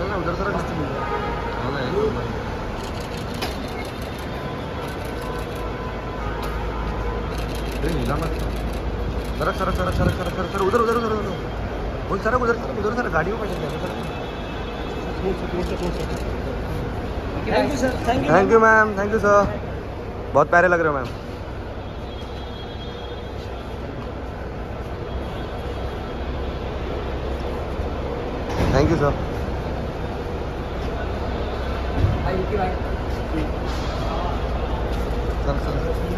ना उधर हाँ मत सरक सरक सरक सरक सरक सरक सर उधर उधर उधर उधर सरक उधर सरक उधर सर गाड़ियों में thank you sir thank thank you ma'am thank you sir बहुत प्यारे लग रहे हो ma'am thank you sir sir sir